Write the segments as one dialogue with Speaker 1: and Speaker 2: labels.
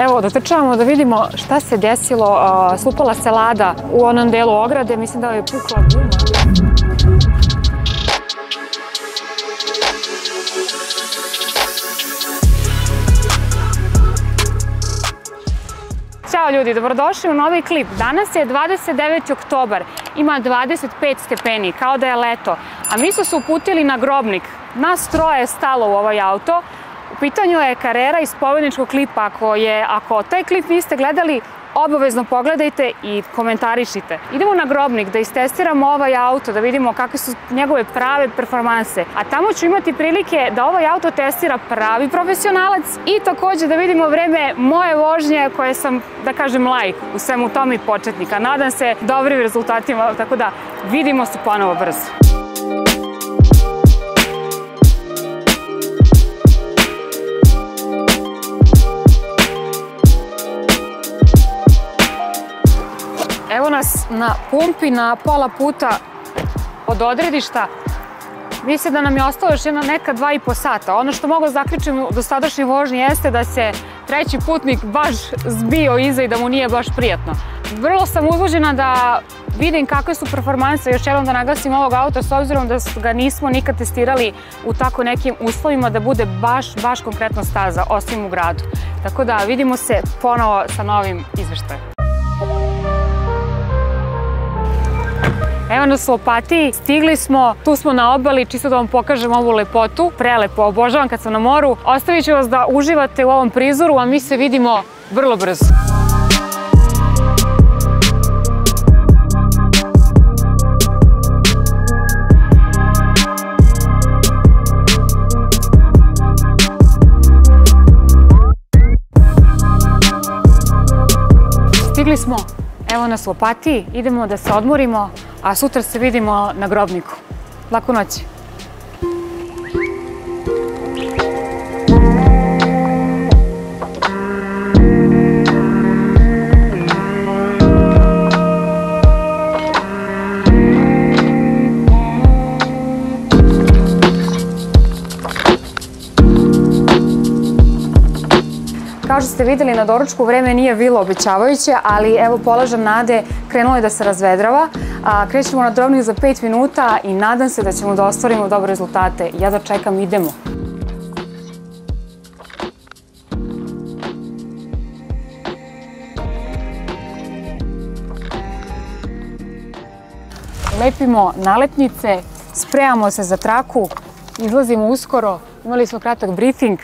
Speaker 1: Evo, dotrčavamo da vidimo šta se desilo. Slupala se lada u onom delu ograde. Mislim da je pukla guma. Ćao ljudi, dobrodošli u novi klip. Danas je 29. oktobar, ima 25 stepeni, kao da je leto. A mi su se uputili na grobnik. Nas troje je stalo u ovaj auto. Pitanju je karera iz povedničkog klipa. Ako, je, ako taj klip niste gledali, obavezno pogledajte i komentarišite. Idemo na grobnik da istestiramo ovaj auto, da vidimo kakve su njegove prave performanse. A tamo ću imati prilike da ovaj auto testira pravi profesionalac i takođe da vidimo vreme moje vožnje koje sam, da kažem, lajk u svemu tome i početnika. Nadam se dobrim rezultatima, tako da vidimo se ponovo brzo. Nas na pumpi na pola puta od odredišta. Mislim da nam je ostalo još jedna neka dva i po sata. Ono što mogu zaključiti do sadašnje vožnje jeste da se treći putnik baš zbio iza i da mu nije baš prijatno. Vrlo sam uzbuđena da vidim kakve su performanse, još jednom da naglasim ovog auta s obzirom da ga nismo nikad testirali u tako nekim uslovima da bude baš, baš konkretno staza, osim u gradu. Tako da vidimo se ponovo sa novim izveštajem. Evo nas u Opatiji, stigli smo, tu smo na obali, čisto da vam pokažem ovu lepotu, prelepo, obožavam kad sam na moru. Ostavit ću vas da uživate u ovom prizoru, a mi se vidimo vrlo brzo. Stigli smo, evo nas u Opatiji, idemo da se odmorimo, a sutra se vidimo na grobniku. Laku noć. Kao što ste videli na doručku vreme nije bilo obećavajuće, ali evo polažan nade krenulo je da se razvedrava. Krećemo na drobnik za 5 minuta i nadam se da ćemo da ostvarimo dobre rezultate. Ja da čekam, idemo. Lepimo nalepnice, spremamo se za traku, izlazimo uskoro, imali smo kratak briefing,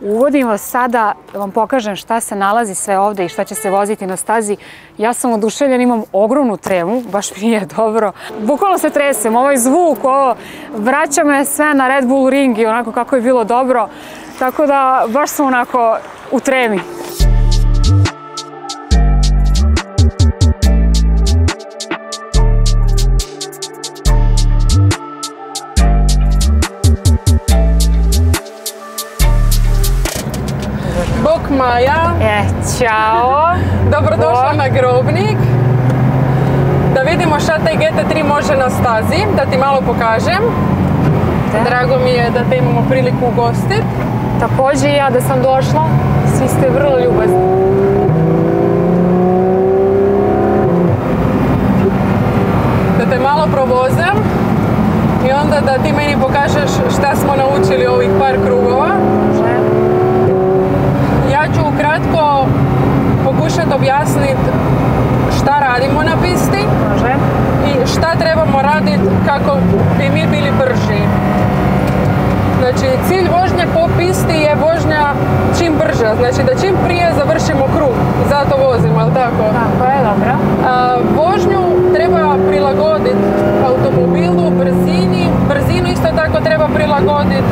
Speaker 1: Uvodim vas sada da vam pokažem šta se nalazi sve ovde i šta će se voziti na stazi. Ja sam oduševljen, imam ogromnu tremu, baš mi je dobro. Bukvalno se tresem, ovaj zvuk, ovo, vraća me sve na Red Bull ring i onako kako je bilo dobro. Tako da baš sam onako u tremi.
Speaker 2: Maja.
Speaker 1: E, čao.
Speaker 2: Dobrodošla na Grobnik. Da vidimo šta taj GT3 može na stazi, da ti malo pokažem. Da. Drago mi je da te imamo priliku ugostiti.
Speaker 1: Takođe i ja da sam došla, svi ste vrlo ljubazni.
Speaker 2: Da te malo provozam i onda da ti meni pokažeš šta smo naučili ovih par krugova. ukratko pokušati objasniti šta radimo na pisti
Speaker 1: Može.
Speaker 2: i šta trebamo raditi kako bi mi bili brži. Znači, cilj vožnje po pisti je vožnja čim brža, znači da čim prije završimo krug, zato vozimo, ali tako?
Speaker 1: Tako je, dobro.
Speaker 2: A, vožnju treba prilagoditi automobilu, brzini, brzinu isto tako treba prilagoditi.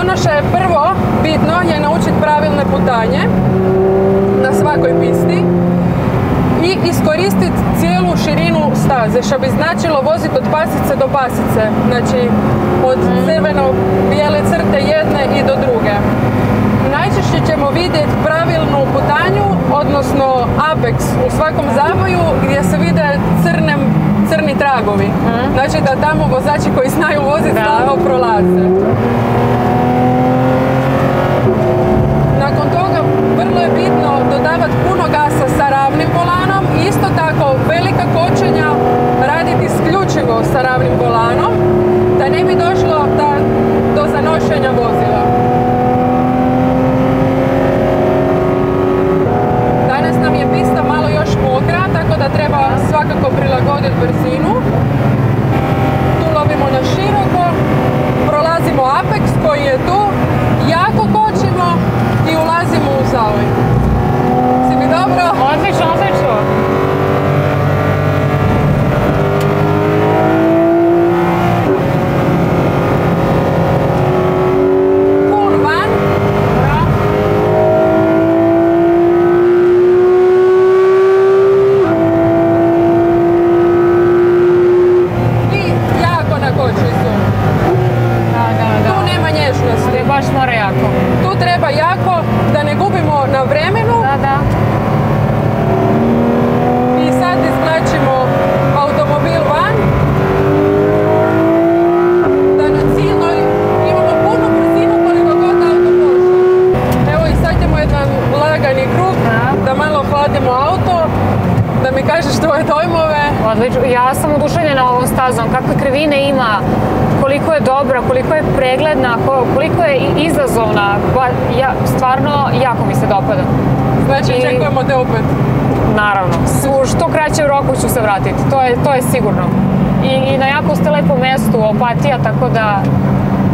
Speaker 2: Ono što je prvo bitno je naučiti pravilne putanje na svakoj pisti i iskoristiti cijelu širinu staze, što bi značilo voziti od pasice do pasice, znači od mhm. crveno-bijele crte jedne i do druge. Najčešće ćemo vidjeti pravilnu putanju, odnosno apex u svakom zavoju gdje se vide crne, crni tragovi. Mhm. Znači da tamo vozači koji znaju voziti stalno prolaze. Nakon toga vrlo je bitno do davati puno gasa sa ravnim volanom. Isto tako velika kočenja raditi isključivo sa ravnim volanom da ne bi došlo da, do zanošenja vozila. Danas nam je pista malo još mokra, tako da treba svakako prilagoditi brzinu. Tu lovimo na široko, prolazimo Apex koji je tu, jako kočimo i ulazimo u zavoj. Si mi dobro?
Speaker 1: Odlično, odlično.
Speaker 2: Pun van, i jako na kočnicu.
Speaker 1: Da, da,
Speaker 2: Tu
Speaker 1: da.
Speaker 2: nema nježnosti.
Speaker 1: Ovdje baš mora jako.
Speaker 2: Tu treba jako da ne gubimo na vremenu
Speaker 1: Da, da.
Speaker 2: i sad izvlačimo automobil van. Da na ciljnoj imamo punu brzinu koliko god auto može. Evo i sad ćemo jedan lagani krug
Speaker 1: Da.
Speaker 2: da malo hladimo auto, da mi kažeš tvoje dojmove.
Speaker 1: Odlično. Ja sam oduševljena ovom stazom. Kakve krivine ima, koliko je dobra, koliko je pregledna, ko- koliko je izazovna. Ba, ja, stvarno, jako mi se dopada.
Speaker 2: Znači,
Speaker 1: I-
Speaker 2: očekujemo te opet.
Speaker 1: Naravno. U što kraćem roku ću se vratiti. To je, to je sigurno. I, I na jako ste lepo mjestu, opatija, tako da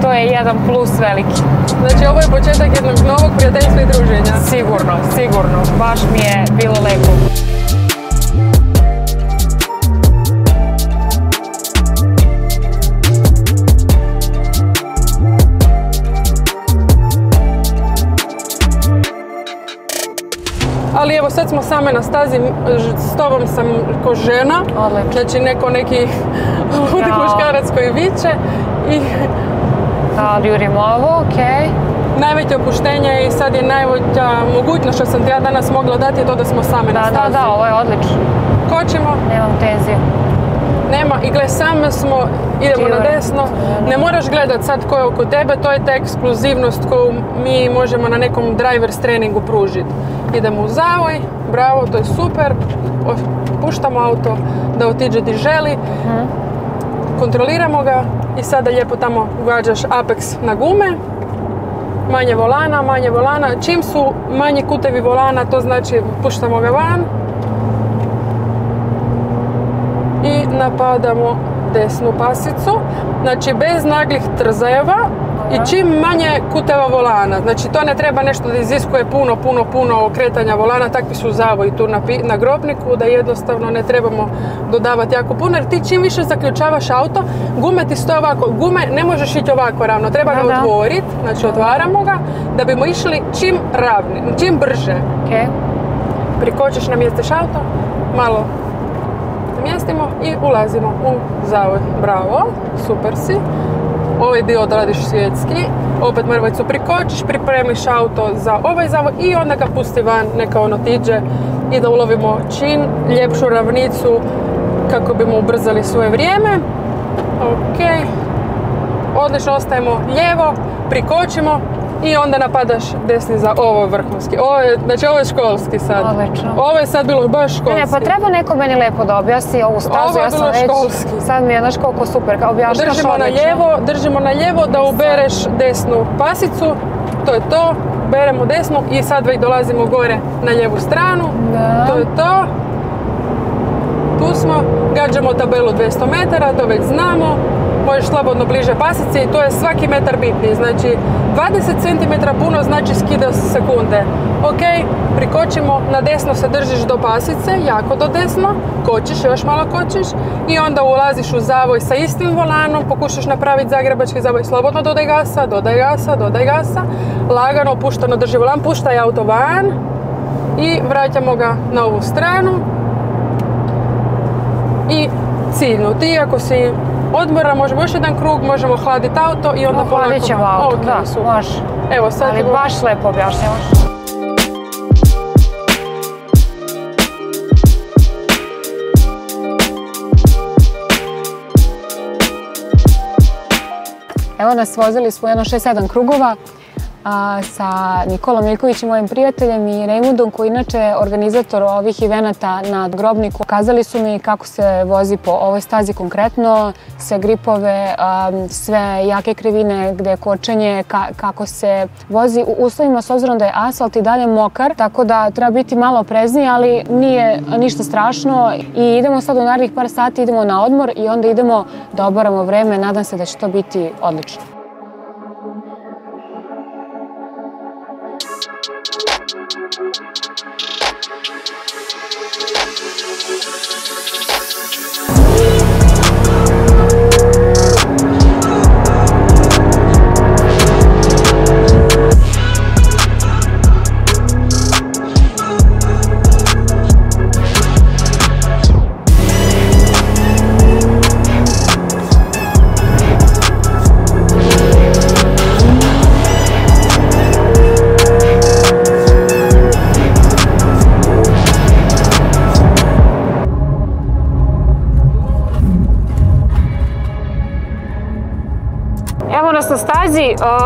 Speaker 1: to je jedan plus veliki.
Speaker 2: Znači, ovo je početak jednog novog prijateljstva i druženja.
Speaker 1: Sigurno, sigurno. Baš mi je bilo lepo.
Speaker 2: Ali evo sad smo same na stazi, s tobom sam ko žena.
Speaker 1: Odlično.
Speaker 2: Znači neko neki ludi muškarac koji viče. I
Speaker 1: Da, jurimo ovo, okej.
Speaker 2: najveće opuštenje i sad je najveća mogućnost što sam ti ja danas mogla dati je to da smo same na
Speaker 1: Da,
Speaker 2: stazi.
Speaker 1: da, da, ovo je odlično.
Speaker 2: Kočimo,
Speaker 1: Nemam tenziju.
Speaker 2: Nema i gle same smo, idemo na desno. Ne moraš gledat sad ko je oko tebe, to je ta ekskluzivnost koju mi možemo na nekom drivers treningu pružiti. Idemo u zavoj, bravo, to je super. Puštamo auto da otiđe di želi. Kontroliramo ga i sada lijepo tamo ugađaš Apex na gume. Manje volana, manje volana. Čim su manji kutevi volana, to znači puštamo ga van. I napadamo desnu pasicu. Znači bez naglih trzajeva i čim manje kuteva volana. Znači to ne treba nešto da iziskuje puno, puno, puno okretanja volana. Takvi su zavoji tu na, na grobniku da jednostavno ne trebamo dodavati jako puno. Jer ti čim više zaključavaš auto, gume ti stoje ovako. Gume ne možeš ići ovako ravno. Treba
Speaker 1: Da,
Speaker 2: ga otvoriti. Znači otvaramo ga da bimo išli čim ravni, čim brže
Speaker 1: Okej.
Speaker 2: prikočiš, namjestiš auto, malo namjestimo i ulazimo u zavoj. Bravo, super si. Ovaj dio odradiš svjetski, opet mrvicu prikočiš, pripremiš auto za ovaj zavoj i onda ga pusti van, neka on otiđe i da ulovimo čin, ljepšu ravnicu kako bimo ubrzali svoje vrijeme. Ok, odlično ostajemo lijevo, prikočimo i onda napadaš desni za ovo vrhunski. Ovo je, znači ovo je školski sad.
Speaker 1: Odlično.
Speaker 2: Ovo je sad bilo baš školski.
Speaker 1: Ne, ne, pa treba neko meni lepo da objasni ovu stazu.
Speaker 2: Ovo je
Speaker 1: ja sam
Speaker 2: bilo
Speaker 1: već,
Speaker 2: školski.
Speaker 1: sad mi je, znaš koliko super, kao objašnjaš
Speaker 2: Držimo na lijevo, držimo na lijevo da ubereš desnu pasicu. To je to. Beremo desnu i sad već dolazimo gore na lijevu stranu.
Speaker 1: Da.
Speaker 2: To je to. Tu smo, gađamo tabelu 200 metara, to već znamo. Možeš slobodno bliže pasice i to je svaki metar bitniji. Znači 20 cm puno znači skida sekunde. Ok, prikočimo, na desno se držiš do pasice, jako do desno, kočiš, još malo kočiš i onda ulaziš u zavoj sa istim volanom, pokušaš napraviti zagrebački zavoj, slobodno dodaj gasa, dodaj gasa, dodaj gasa, lagano, puštano drži volan, puštaj auto van i vraćamo ga na ovu stranu i ciljnu. Ti ako si odmora, možemo još jedan krug, možemo hladiti auto i onda
Speaker 1: Ohladit ćemo
Speaker 2: polako-
Speaker 1: auto,
Speaker 2: Ok,
Speaker 1: da,
Speaker 2: super.
Speaker 1: može.
Speaker 2: Evo sad
Speaker 1: Ali baš lepo objašnjavaš. Evo nas vozili smo jedno 6-7 krugova. Sa Nikolom Miljkovićem, mojim prijateljem i Raymondom koji inače organizator ovih evenata na Grobniku. Kazali su mi kako se vozi po ovoj stazi konkretno, sve gripove, sve jake krivine gde je kočenje, kako se vozi u uslovima s obzirom da je asfalt i dalje mokar, tako da treba biti malo oprezniji, ali nije ništa strašno i idemo sad u narednih par sati, idemo na odmor i onda idemo da obaramo vreme, nadam se da će to biti odlično.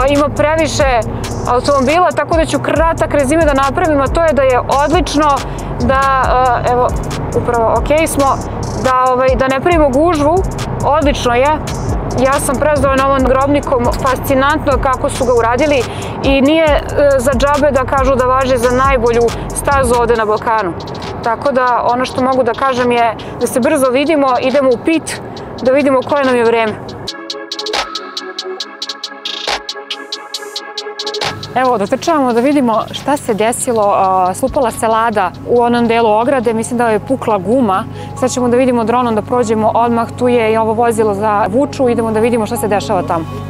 Speaker 1: Ima previše automobila, tako da ću kratak rezime da napravim, a to je da je odlično da, evo, upravo ok smo, da, ovaj, ne pravimo gužvu, odlično je, ja sam prezadovoljna ovom grobnikom, fascinantno kako su ga uradili i nije e, za džabe da kažu da važe za najbolju stazu ovde na Balkanu. Tako da ono što mogu da kažem je da se brzo vidimo, idemo u pit, da vidimo koje nam je vreme. Evo, dotrčavamo da vidimo šta se desilo. Slupala se lada u onom delu ograde, mislim da je pukla guma. Sad ćemo da vidimo dronom da prođemo odmah, tu je i ovo vozilo za vuču, idemo da vidimo šta se dešava tamo.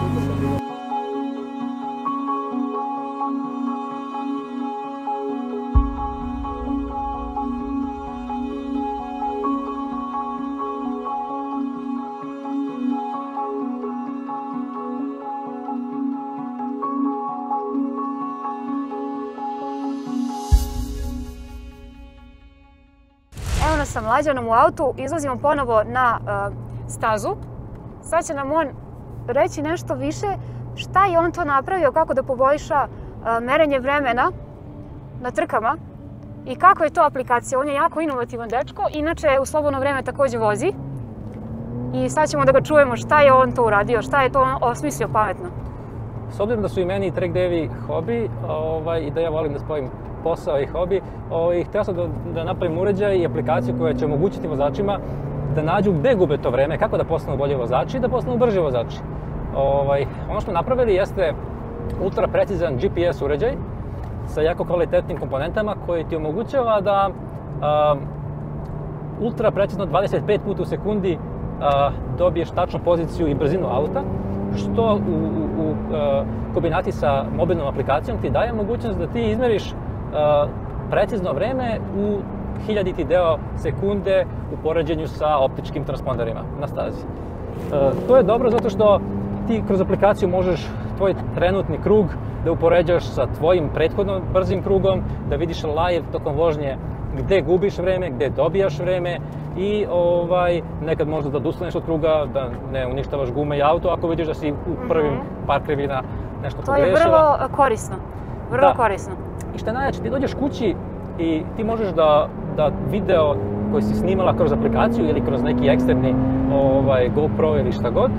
Speaker 1: Mlađanom u autu, izlazimo ponovo na uh, stazu. Sad će nam on reći nešto više šta je on to napravio, kako da poboljša uh, merenje vremena na trkama i kako je to aplikacija. On je jako inovativan dečko, inače u slobodno vreme takođe vozi. I sad ćemo da ga čujemo šta je on to uradio, šta je to osmislio pametno.
Speaker 3: S obzirom da su i meni track devi hobi ovaj, i da ja volim da spojim posao i hobi, ovaj, hteo sam da, da napravim uređaj i aplikaciju koja će omogućiti vozačima da nađu gde gube to vreme, kako da postanu bolji vozači i da postanu brži vozači. Ovaj, ono što napravili jeste ultra precizan GPS uređaj sa jako kvalitetnim komponentama koji ti omogućava da um, ultra precizno 25 puta u sekundi uh, dobiješ tačnu poziciju i brzinu auta, što u, u, u uh, kombinaciji sa mobilnom aplikacijom ti daje mogućnost da ti izmeriš precizno vreme u hiljaditi deo sekunde u poređenju sa optičkim transponderima na stazi. To je dobro zato što ti kroz aplikaciju možeš tvoj trenutni krug da upoređaš sa tvojim prethodno brzim krugom, da vidiš live tokom vožnje gde gubiš vreme, gde dobijaš vreme i ovaj, nekad možda da odustaneš od kruga, da ne uništavaš gume i auto ako vidiš da si u prvim mhm. par krivina nešto pogrešila.
Speaker 1: To je vrlo korisno, vrlo da. korisno.
Speaker 3: I što je najjače, ti dođeš kući i ti možeš da, da video koji si snimala kroz aplikaciju ili kroz neki eksterni ovaj, GoPro ili šta god,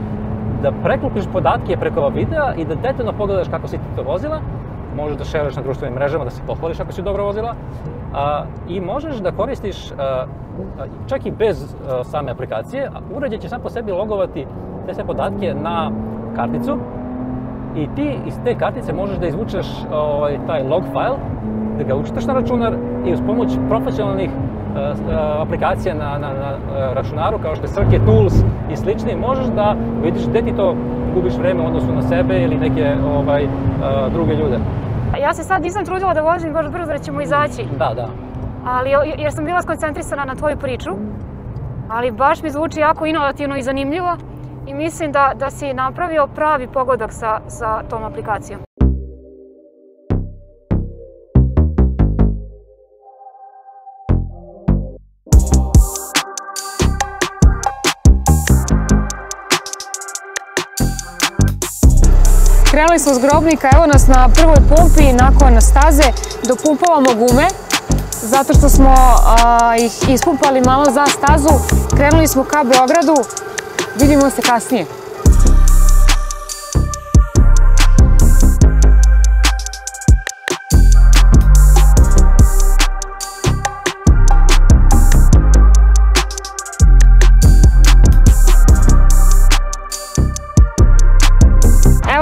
Speaker 3: da preklopiš podatke preko videa i da detaljno pogledaš kako si ti to vozila, možeš da šereš na društvenim mrežama, da se pohvališ ako si dobro vozila, a, i možeš da koristiš, a, čak i bez a, same aplikacije, uređaj će sam po sebi logovati te sve podatke na karticu i ti iz te kartice možeš da izvučeš ovaj, taj log file, da ga učitaš na računar i uz pomoć profesionalnih uh, aplikacija na, na, na uh, računaru kao što je Circuit Tools i slični, možeš da vidiš gde ti to gubiš vreme u odnosu na sebe ili neke ovaj, druge ljude.
Speaker 1: Ja se sad nisam trudila da vozim baš brzo da ćemo izaći.
Speaker 3: Da, da.
Speaker 1: Ali, jer sam bila skoncentrisana na tvoju priču, ali baš mi zvuči jako inovativno i zanimljivo i mislim da, da si napravio pravi pogodak sa, sa tom aplikacijom. krenuli smo s grobnika, evo nas na prvoj pumpi, nakon staze dopumpavamo gume, zato što smo ih ispumpali malo za stazu. Krenuli smo ka Beogradu, vidimo se kasnije.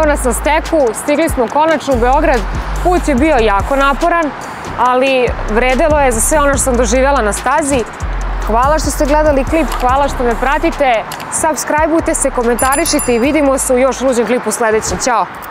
Speaker 1: nas na steku, stigli smo konačno u Beograd. Put je bio jako naporan, ali vredelo je za sve ono što sam doživjela na stazi. Hvala što ste gledali klip, hvala što me pratite. Subscribeujte se, komentarišite i vidimo se u još luđem klipu sljedećem. Ćao!